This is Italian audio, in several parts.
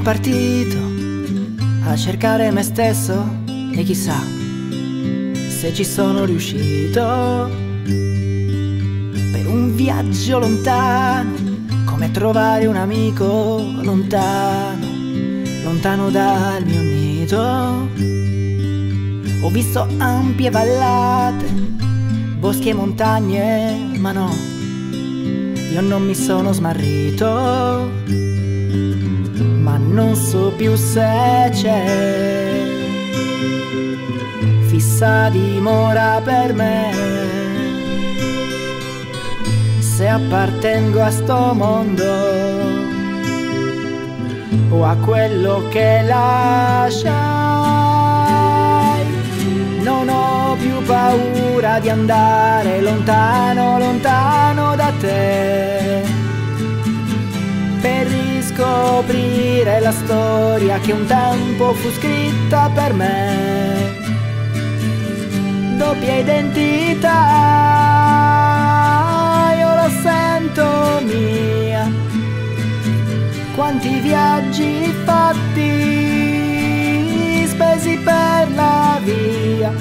partito a cercare me stesso e chissà se ci sono riuscito per un viaggio lontano, come trovare un amico lontano, lontano dal mio nido. Ho visto ampie vallate, boschi e montagne, ma no, io non mi sono smarrito, ma non so più se c'è fissa dimora per me. Se appartengo a sto mondo o a quello che lasciai, non ho più paura di andare lontano, lontano da te. Per riscoprire la storia che un tempo fu scritta per me. Doppia identità, io la sento mia. Quanti viaggi fatti, spesi per la via,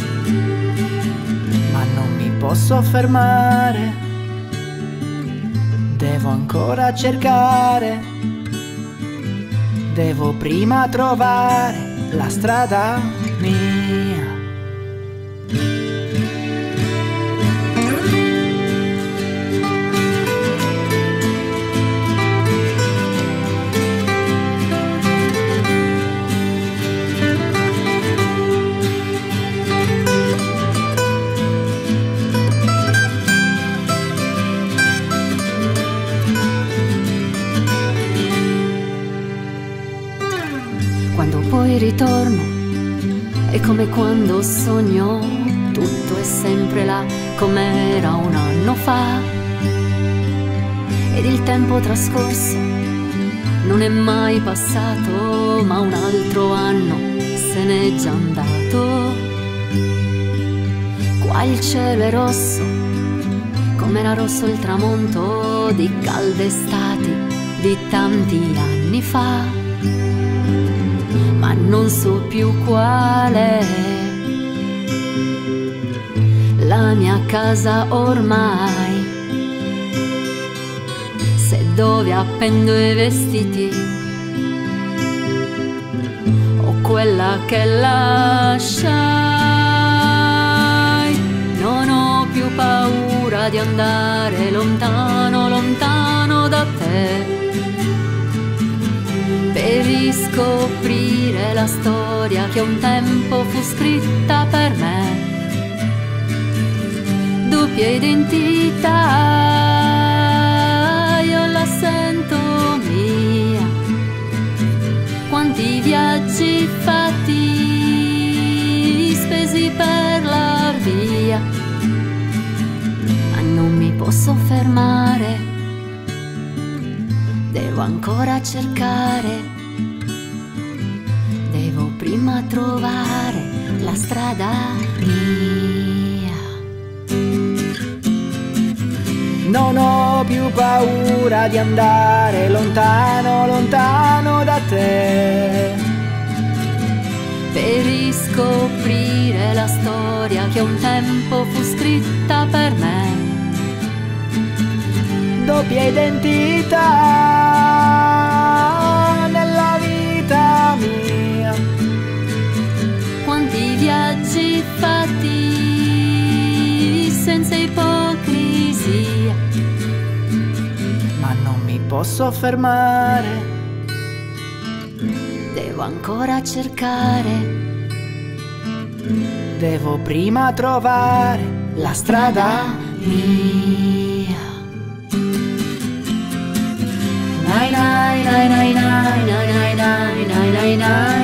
ma non mi posso fermare, devo ancora cercare, devo prima trovare la strada mia. Poi ritorno è come quando sogno, tutto è sempre là come era un anno fa. Ed il tempo trascorso non è mai passato, ma un altro anno se n'è già andato. Qua il cielo è rosso, come era rosso il tramonto di calde estati di tanti anni fa ma non so più qual è la mia casa ormai. Se dove appendo i vestiti o quella che lasciai, non ho più paura di andare lontano, lontano da te riscoprire la storia che un tempo fu scritta per me. Doppia identità, io la sento mia. Quanti viaggi fatti, spesi per la via, ma non mi posso fermare devo ancora cercare, prima trovare la strada mia. Non ho più paura di andare lontano, lontano da te. Per riscoprire la storia che un tempo fu scritta per me. Doppia identità fatti senza ipocrisia. Ma non mi posso fermare. Devo ancora cercare, Devo prima trovare la strada mia. Nai nai nai nai nai nai nai nai nai nai nai